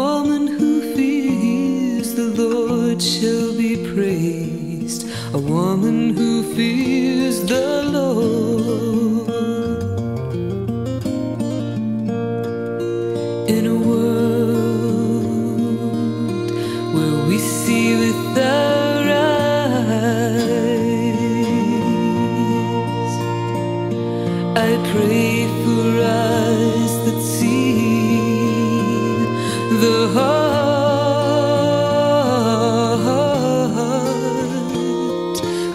woman who fears the Lord shall be praised. A woman who fears the Lord. In a world where we see with our eyes, I pray for.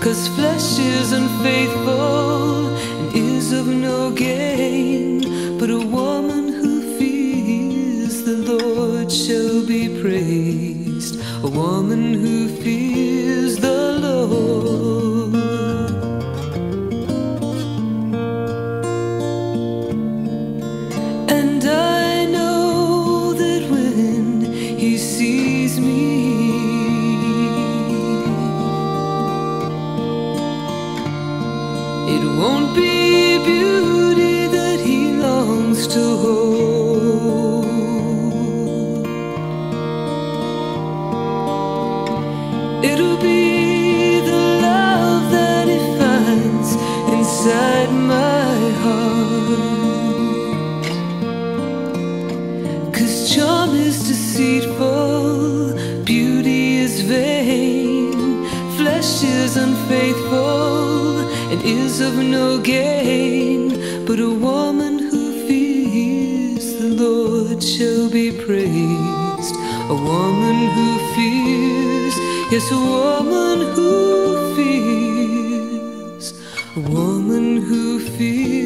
Cause flesh is unfaithful and is of no gain, but a woman who fears the Lord shall be praised. A woman who fears it won't be beauty that he longs to hold. It'll be the love that he finds inside my heart. Cause charm is deceitful, beauty is vain, flesh is unfaithful, is of no gain. But a woman who fears the Lord shall be praised. A woman who fears, yes, a woman who fears, a woman who fears.